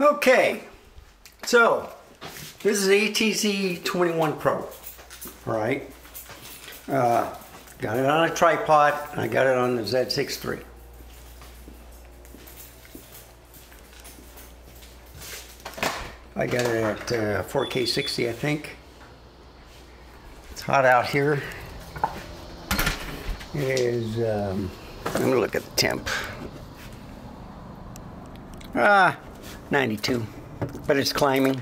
Okay, so this is ETZ 21 Pro. All right, uh, got it on a tripod. And I got it on the Z6 III. I got it at uh, 4K 60, I think. It's hot out here. It is. Um, let me look at the temp. Ah, 92. But it's climbing.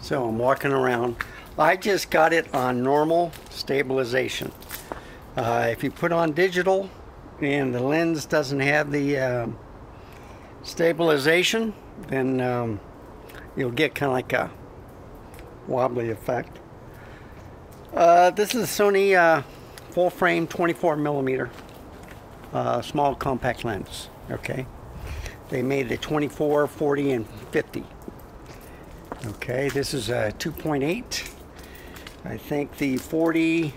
So I'm walking around. I just got it on normal stabilization. Uh, if you put on digital and the lens doesn't have the uh, stabilization, then um, you'll get kind of like a wobbly effect. Uh, this is a Sony uh, full frame 24 millimeter uh, small compact lens. Okay, they made the 24, 40, and 50. Okay, this is a 2.8. I think the 40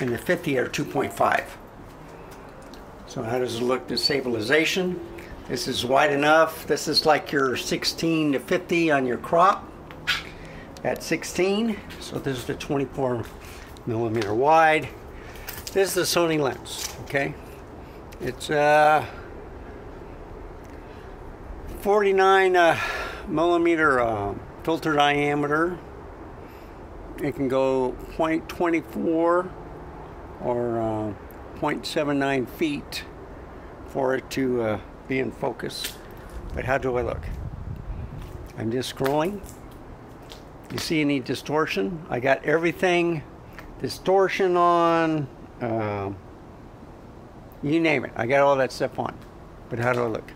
and the 50 are 2.5. So how does it look to stabilization? This is wide enough. This is like your 16 to 50 on your crop at 16. So this is the 24 millimeter wide. This is the Sony lens, okay? It's uh 49 uh, millimeter uh, filter diameter. It can go 0.24 or uh, 0.79 feet for it to uh, be in focus. But how do I look? I'm just scrolling. You see any distortion? I got everything distortion on, uh, you name it. I got all that stuff on. But how do I look?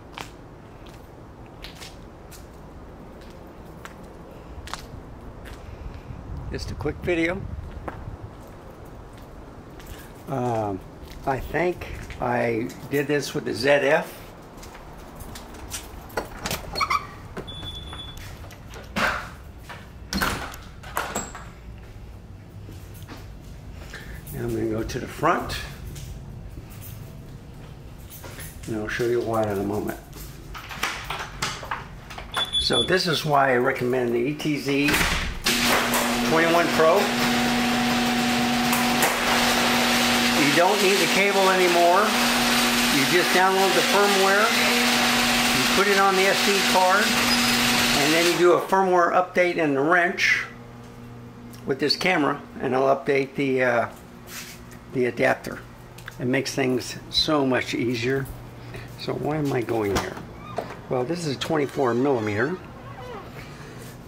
Just a quick video. Um, I think I did this with the ZF. Now I'm going to go to the front. And I'll show you why in a moment. So this is why I recommend the ETZ 21 Pro. You don't need the cable anymore. You just download the firmware, you put it on the SD card, and then you do a firmware update in the wrench with this camera, and I'll update the uh, the adapter. It makes things so much easier. So why am I going here? Well, this is a 24 millimeter,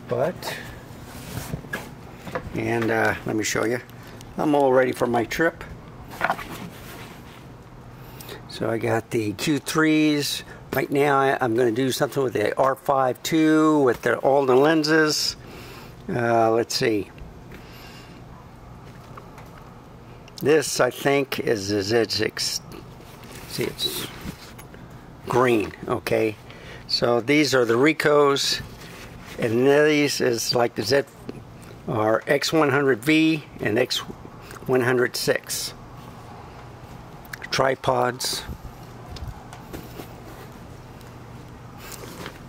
but, and uh, let me show you. I'm all ready for my trip. So I got the Q3s. Right now I'm going to do something with the R5 II with the, all the lenses. Uh, let's see. This I think is a Z6. See, it's green. Okay, so these are the Ricohs, and these is like the Z are X100V and X106 tripods,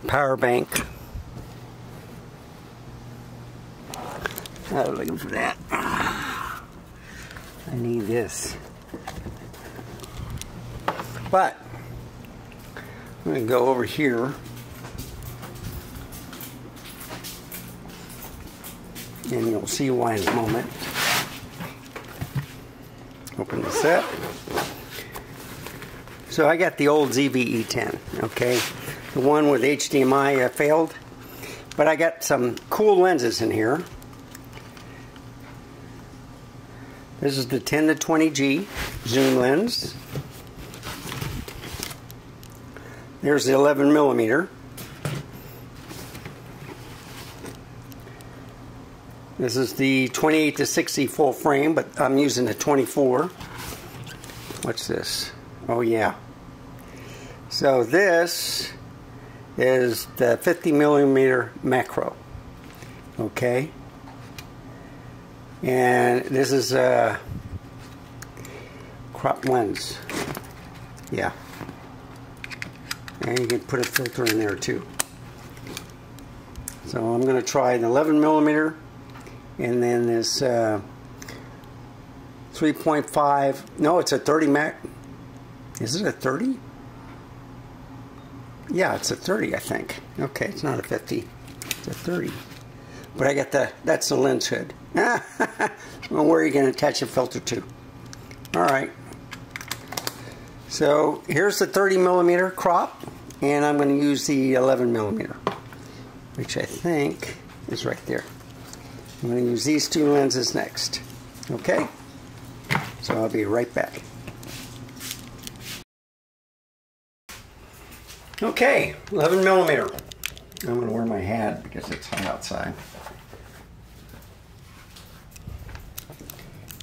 power bank. I was looking for that. I need this. But I'm going to go over here and you'll see why in a moment. Open this up. So I got the old ZVE10, okay? The one with HDMI uh, failed. But I got some cool lenses in here. This is the 10 to 20G zoom lens. There's the 11 millimeter. This is the 28 to 60 full frame, but I'm using the 24. What's this? Oh yeah. So this is the 50 millimeter macro. Okay. And this is a crop lens. Yeah. And you can put a filter in there too. So I'm going to try an 11 millimeter and then this uh, 3.5. No, it's a 30 mac. Is it a 30? Yeah, it's a 30, I think. Okay, it's not a 50. It's a 30. But I got the, that's the lens hood. well, where are you going to attach a filter to? All right. So here's the 30 millimeter crop, and I'm going to use the 11 millimeter, which I think is right there. I'm going to use these two lenses next. Okay? So I'll be right back. Okay, 11 millimeter. I'm going to wear my hat because it's hot outside.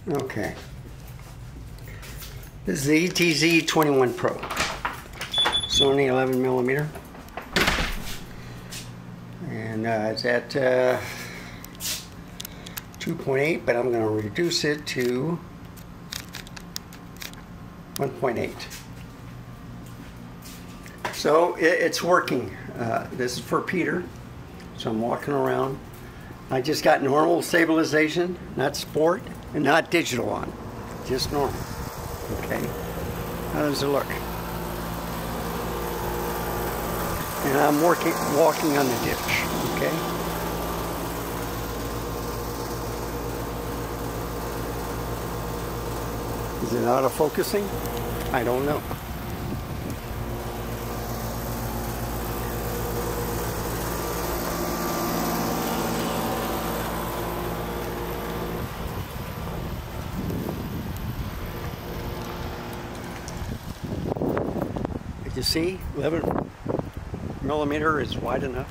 Okay. This is the ETZ 21 Pro. Sony 11 millimeter. And uh, it's at uh, 2.8, but I'm going to reduce it to 1.8. So it, it's working. Uh, this is for Peter. So I'm walking around. I just got normal stabilization, not sport, and not digital on. Just normal. Okay. How does it look? And I'm working, walking on the ditch. Okay. Is it auto focusing? I don't know. You see? 11 millimeter is wide enough.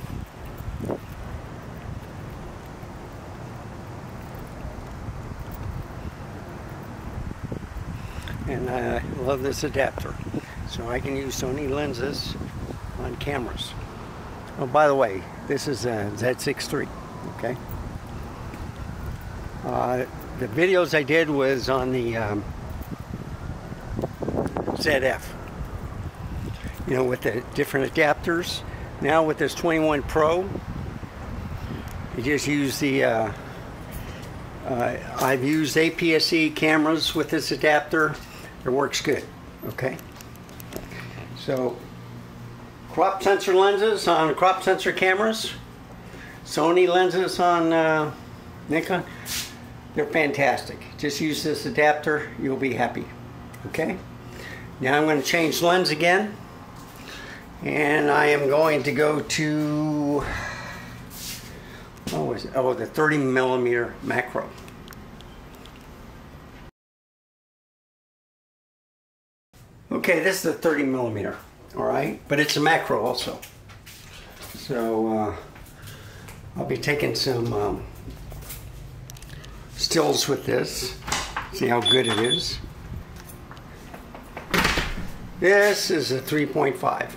And I love this adapter. So I can use Sony lenses on cameras. Oh, by the way, this is a Z6 III, okay? Uh, the videos I did was on the um, ZF you know, with the different adapters. Now with this 21 Pro, you just use the, uh, uh, I've used APS-C cameras with this adapter. It works good, okay? So, crop sensor lenses on crop sensor cameras, Sony lenses on uh, Nikon, they're fantastic. Just use this adapter, you'll be happy, okay? Now I'm going to change lens again and I am going to go to what was it? oh the 30 millimeter macro. Okay this is the 30 millimeter all right? But it's a macro also. So uh, I'll be taking some um, stills with this see how good it is. This is a 3.5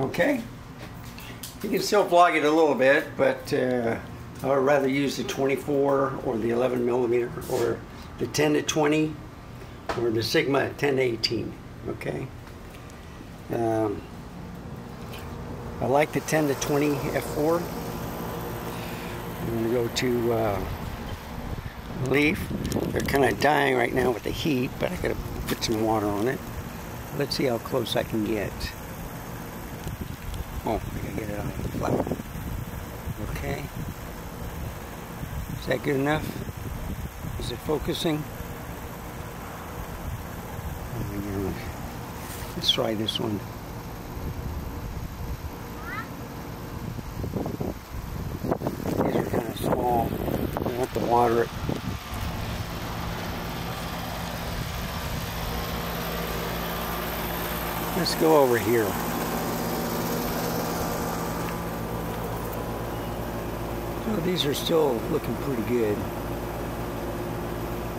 Okay. You can still vlog it a little bit, but uh, I would rather use the 24 or the 11 millimeter or the 10 to 20 or the Sigma 10 to 18. Okay. Um, I like the 10 to 20 f4. I'm going to go to uh, Leaf. They're kind of dying right now with the heat, but I got to put some water on it. Let's see how close I can get. Oh, I gotta get it on flat. Okay. Is that good enough? Is it focusing? Oh. Let's try this one. These are kind of small. I have to water it. Let's go over here. These are still looking pretty good.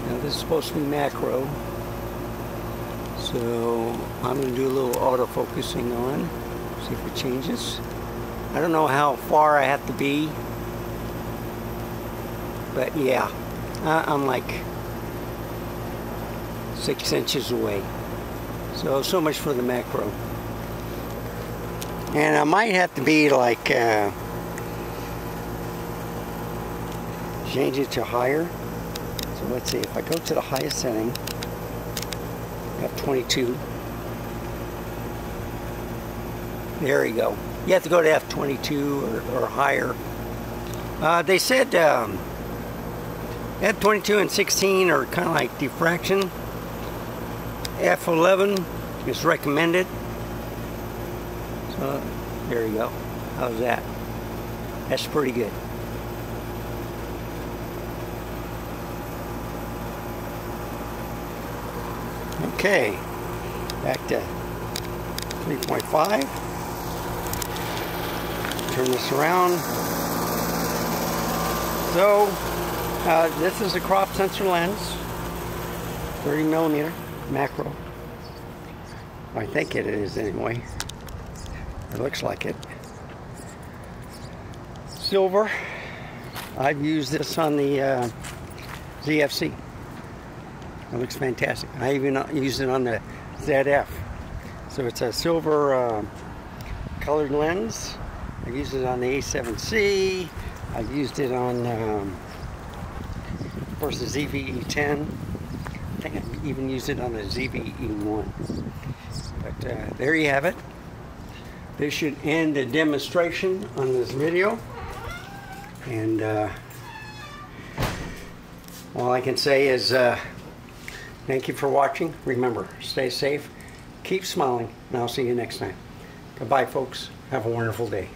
Now this is supposed to be macro. So I'm going to do a little auto-focusing on. See if it changes. I don't know how far I have to be. But yeah, I'm like six inches away. So, so much for the macro. And I might have to be like, uh, change it to higher. So let's see, if I go to the highest setting, F22. There you go. You have to go to F22 or, or higher. Uh, they said um, F22 and 16 are kind of like diffraction. F11 is recommended. So there you go. How's that? That's pretty good. Okay, back to 3.5. Turn this around. So, uh, this is a crop sensor lens, 30 millimeter macro. I think it is anyway. It looks like it. Silver. I've used this on the uh, ZFC. It looks fantastic. I even used it on the ZF. So it's a silver uh, colored lens. I've used it on the A7C. I've used it on, um, of course, the ZVE10. I think I even used it on the ZVE1. But uh, there you have it. This should end the demonstration on this video. And uh, all I can say is uh, thank you for watching. Remember, stay safe, keep smiling, and I'll see you next time. Goodbye, folks. Have a wonderful day.